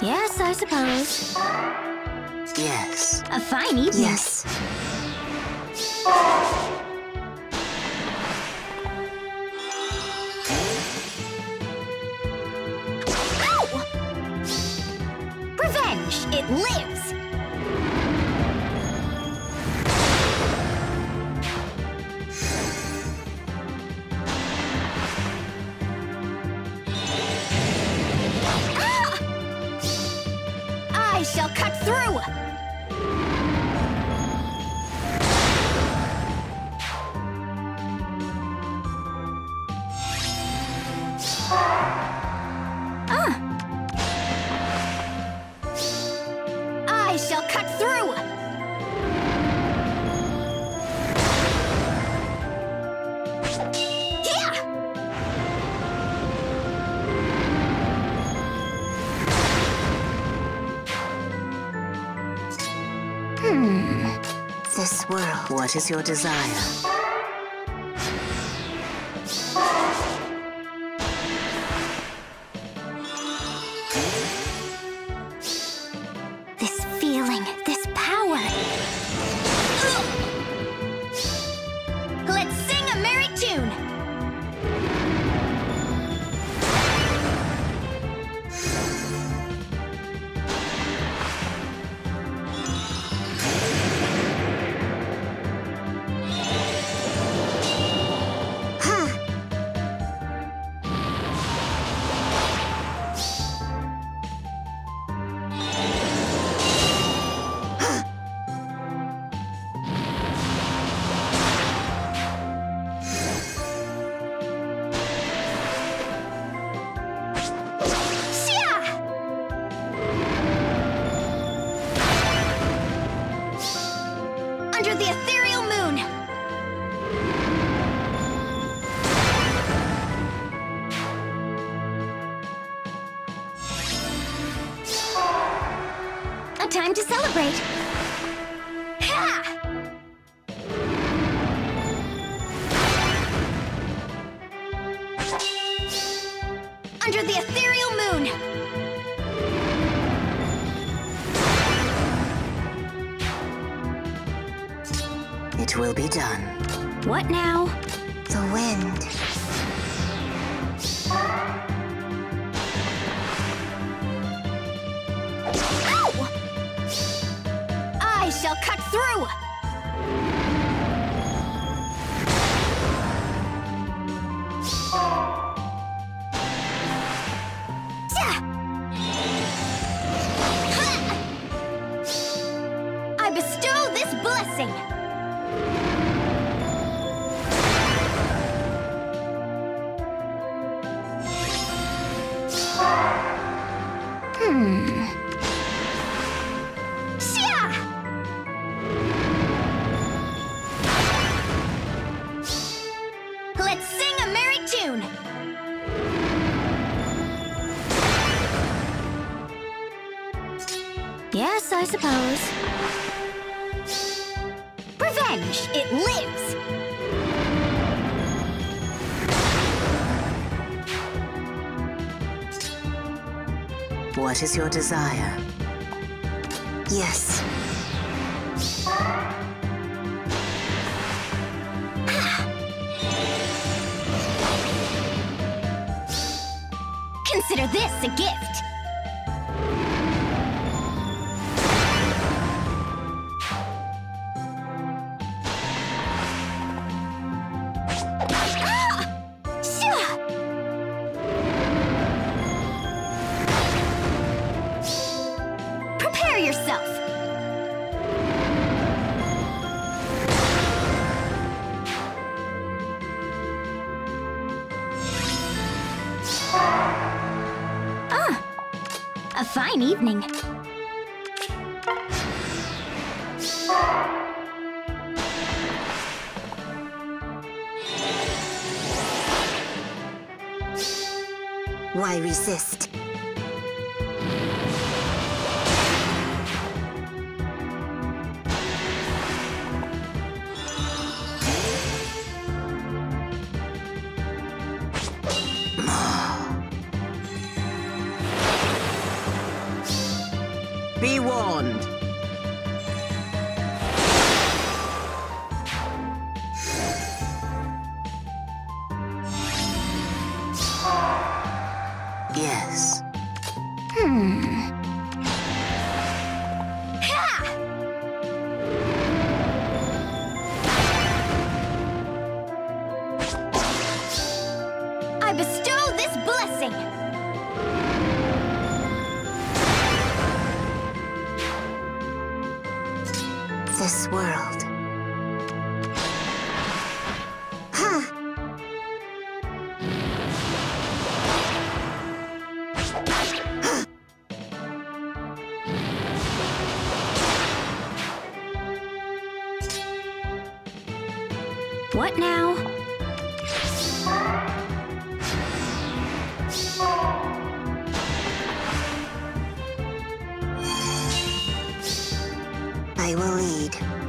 Yes, I suppose. Yes. A fine evening. Yes. Ow! Revenge! It lives! Shall cut through! I This world. What is your desire? It will be done. What now? The wind. Ow! I shall cut through! I bestow this blessing! Yes, I suppose. Revenge! It lives! What is your desire? Yes. Ah! Consider this a gift! A fine evening. Why resist? Beyond. Yes. Hmm. I bestow this blessing! This world. What now? I will lead.